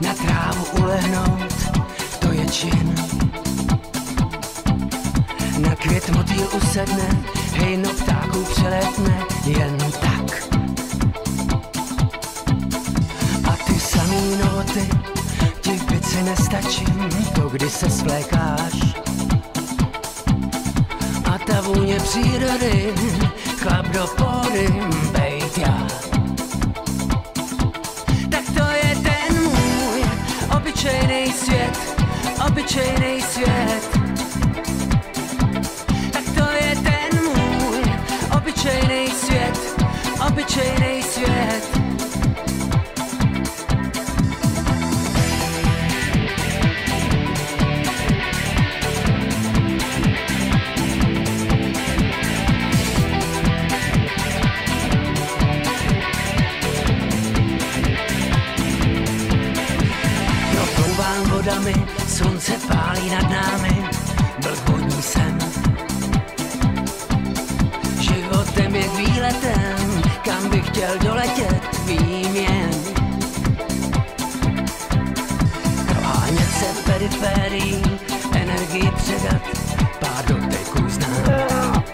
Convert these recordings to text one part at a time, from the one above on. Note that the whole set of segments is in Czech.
na trávu ulehnout, to je čin. Na květ motýl usedne, hejno ptáků přeletne, jen tak. A ty samý noty, ti v pici nestačím, to kdy se svlékáš. A ta vůně přírody, chlap do pory, obyčejný svět, obyčejný Vodami, slunce pálí nad námi, blbodní jsem. Životem je výletem, kam bych chtěl doletět, vím jen. Prohánět se periférií, energii předat, pár doteků znám.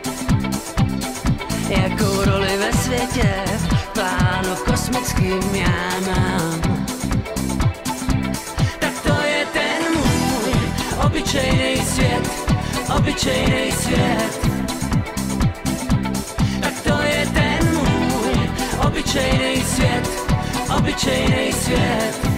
Jakou roli ve světě, plánu kosmickým já obyčejný svět, obyčejný svět. Tak to je ten můj obyčejný svět, obyčejný svět.